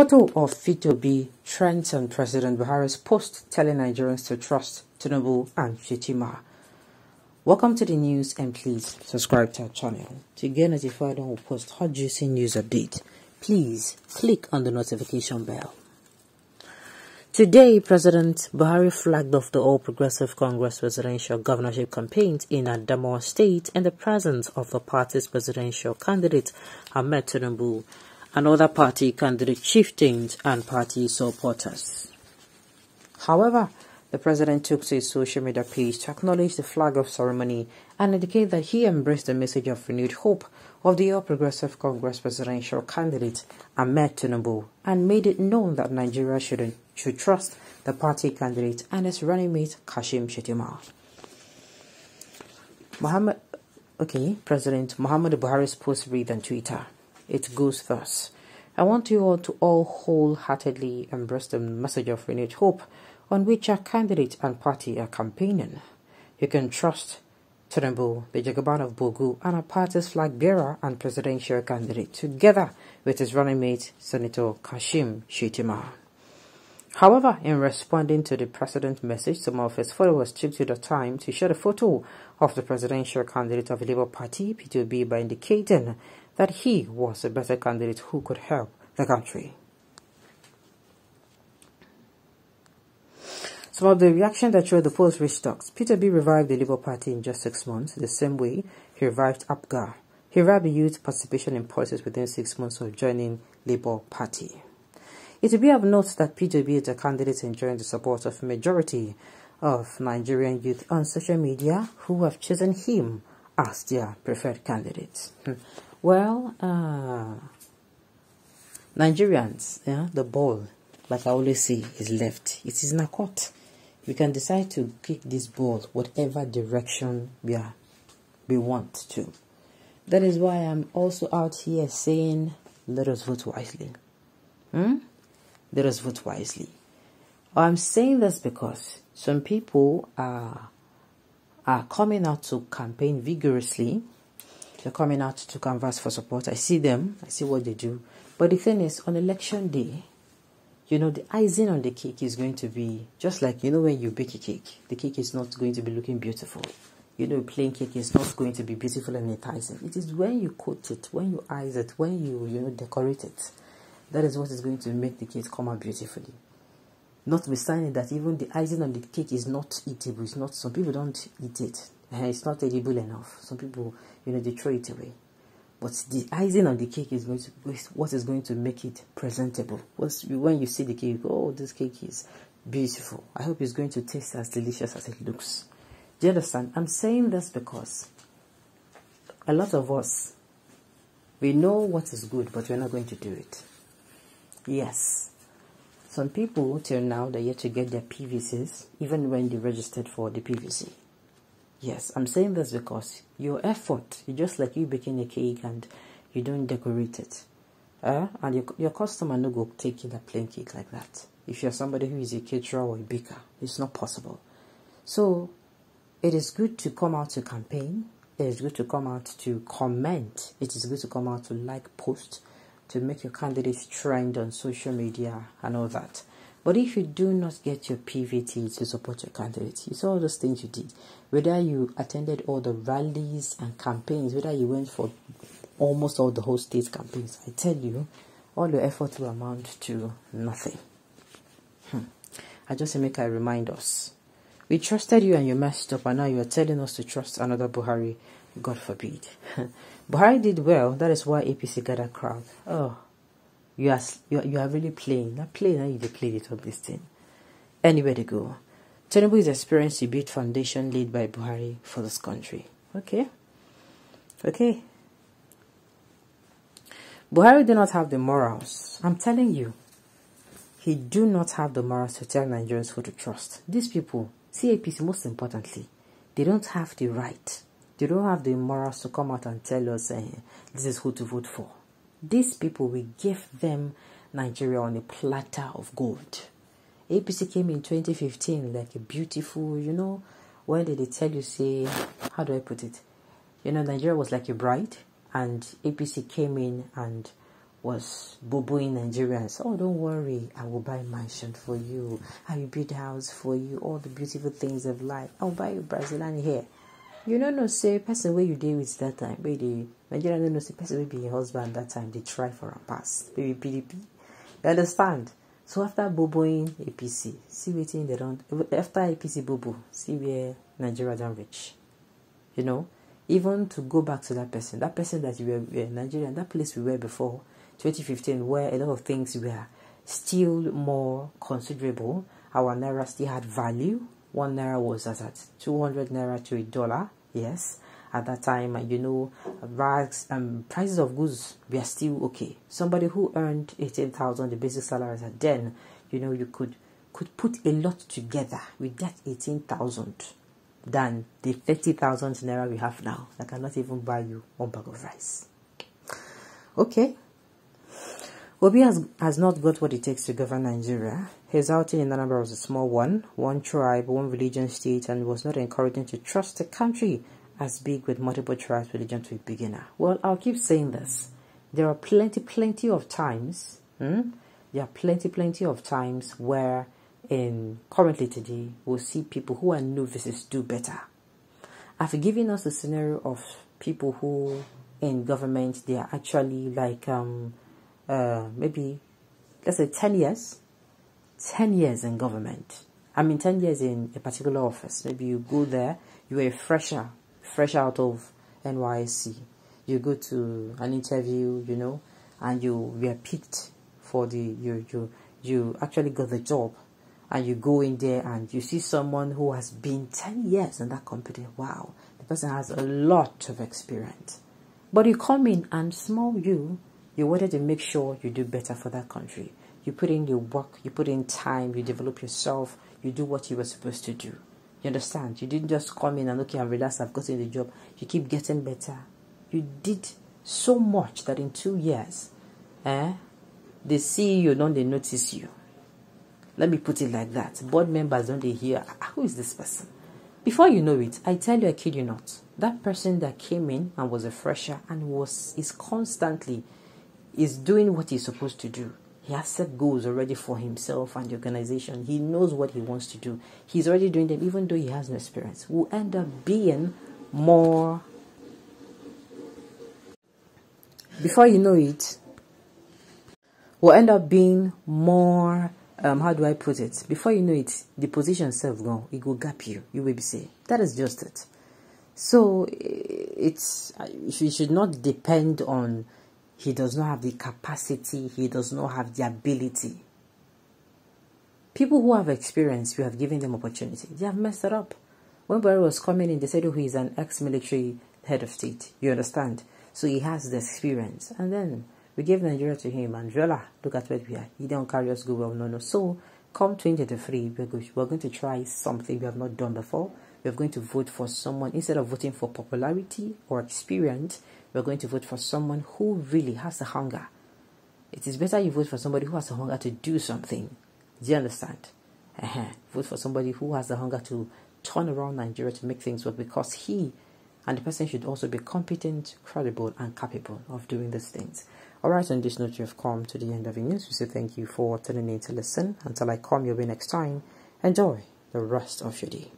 Photo of Peter Obi trends on President Buhari's post telling Nigerians to trust Tinubu and Shettima. Welcome to the news and please subscribe to our channel. To get notified when we post hot juicy news update, please click on the notification bell. Today, President Buhari flagged off the All Progressive Congress presidential governorship campaigns in Adamawa State in the presence of the party's presidential candidate Ahmed Tinubu and other party candidate chieftains and party supporters. However, the president took to his social media page to acknowledge the flag of ceremony and indicate that he embraced the message of renewed hope of the All Progressive Congress presidential candidate Ahmed Tinubu and made it known that Nigeria should, should trust the party candidate and his running mate Kashim Shettima. Muhammad, okay, President Muhammad Buhari's post read on Twitter. It goes thus. I want you all to all wholeheartedly embrace the message of renewed hope on which our candidate and party are campaigning. You can trust Tinubu, the Jagaban of Borgu, and our party's flag bearer and presidential candidate, together with his running mate, Senator Kashim Shettima. However, in responding to the president's message, some of his followers took to the time to share a photo of the presidential candidate of the Labour Party, Peter Obi, by indicating that he was a better candidate who could help the country. Some of the reaction that showed the post reached talks. Peter Obi revived the Labour Party in just six months, the same way he revived APGA. He revived the youth participation in politics within six months of joining Labour Party. It will be of note that Peter Obi is a candidate enjoying the support of majority of Nigerian youth on social media who have chosen him as their preferred candidate. Hmm. Well, uh, Nigerians, yeah, the ball, like I always say, is left. It is a court. We can decide to kick this ball whatever direction we are, we want to. That is why I'm also out here saying, let us vote wisely. Hmm? Let us vote wisely. I'm saying this because some people are are coming out to campaign vigorously they're coming out to canvass for support. I see them, I see what they do. But the thing is, on election day, you know, the icing on the cake is going to be just like, you know, when you bake a cake, the cake is not going to be looking beautiful. You know, plain cake is not going to be beautiful and enticing. It is when you coat it, when you ice it, when you, you know, decorate it. That is what is going to make the cake come out beautifully. Notwithstanding that even the icing on the cake is not eatable. It's not, some people don't eat it. Eh, it's not edible enough. Some people you know, they throw it away. But the icing on the cake is going to what is going to make it presentable. When you see the cake, you go, oh, this cake is beautiful. I hope it's going to taste as delicious as it looks. Do you understand? I'm saying this because a lot of us, we know what is good, but we're not going to do it. Yes. Some people, till now, they're yet to get their PVCs, even when they registered for the PVC. Yes, I'm saying this because your effort, you just like you baking a cake and you don't decorate it, uh, and your, your customer no go take a plain cake like that. If you're somebody who is a caterer or a baker, it's not possible. So, it is good to come out to campaign. It is good to come out to comment. It is good to come out to like post, to make your candidates trend on social media and all that. But if you do not get your PVC to support your candidate, you saw all those things you did. Whether you attended all the rallies and campaigns, whether you went for almost all the whole state campaigns, I tell you, all your efforts will amount to nothing. Hmm. I just make I remind us. We trusted you and you messed up, and now you are telling us to trust another Buhari. God forbid. Buhari did well, that is why APC got a crowd. Oh you are you are, you are really playing. Not playing how you played it on this thing. Anywhere to go. Tinubu is experienced to build foundation laid by Buhari for this country. Okay? Okay. Buhari do not have the morals. I'm telling you. He do not have the morals to tell Nigerians who to trust. These people, CAPC most importantly, they don't have the right. They don't have the morals to come out and tell us uh, this is who to vote for. These people, we give them Nigeria on a platter of gold. APC came in 2015 like a beautiful, you know, when did they tell you, say, how do I put it? You know, Nigeria was like a bride, and APC came in and was boboing Nigerians. Oh, don't worry, I will buy mansion for you. I will build house for you. All the beautiful things of life. I'll buy you Brazilian hair. You know, no say, person where you deal with that time. Maybe Nigerian don't know, person will be your husband that time. They try for a pass. Maybe PDP. You understand? So after boboing APC, see waiting they don't. After APC bobo, see where Nigeria don't reach. You know? Even to go back to that person, that person that you were in Nigeria, that place we were before, 2015 where a lot of things were still more considerable. Our naira still had value. One naira was at 200 naira to a dollar. Yes, at that time, and you know, rags um, prices of goods were still okay. Somebody who earned 18,000, the basic salary then, you know, you could could put a lot together with that 18,000 than the 30,000 naira we have now. that cannot even buy you one bag of rice. Okay. Obi has, has not got what it takes to govern Nigeria. His outing in Anambra was a small one, one tribe, one religion state, and was not encouraging to trust the country as big with multiple tribes religion to a beginner. Well, I'll keep saying this. There are plenty, plenty of times, hmm? there are plenty, plenty of times where in currently today we'll see people who are novices do better. I've given us a scenario of people who in government they are actually like um uh, maybe let's say 10 years 10 years in government i mean 10 years in a particular office maybe you go there you're a fresher fresh out of NYSC. you go to an interview you know and you were picked for the you you you actually got the job and you go in there and you see someone who has been 10 years in that company wow the person has a lot of experience but you come in and small you you wanted to make sure you do better for that country. You put in your work, you put in time, you develop yourself, you do what you were supposed to do. You understand? You didn't just come in and okay and relax, I've gotten the job. You keep getting better. You did so much that in two years, eh, they see you, don't they notice you. Let me put it like that. Board members don't they hear, ah, who is this person? Before you know it, I tell you, I kid you not, that person that came in and was a fresher and was is constantly is doing what he's supposed to do. He has set goals already for himself and the organization. He knows what he wants to do. He's already doing them, even though he has no experience. Will end up being more. Before you know it, will end up being more. Um, how do I put it? Before you know it, the position self gone. It will gap you. You will be say that is just it. So it's you should not depend on he does not have the capacity, he does not have the ability. People who have experience, we have given them opportunity. They have messed it up. When Buhari was coming in, they said, oh, he's an ex-military head of state. You understand? So he has the experience. And then we gave Nigeria to him, and voila, look at where we are. He didn't carry us go well, no, no. So come 2023, we're going to try something we have not done before. We're going to vote for someone, instead of voting for popularity or experience, we're going to vote for someone who really has a hunger. It is better you vote for somebody who has a hunger to do something. Do you understand? Uh-huh. Vote for somebody who has the hunger to turn around Nigeria to make things work because he and the person should also be competent, credible, and capable of doing these things. Alright, on this note, you have come to the end of the news. We say thank you for tuning in to listen. Until I come your way next time, enjoy the rest of your day.